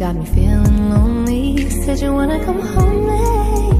Got me feeling lonely. Said you wanna come home, babe.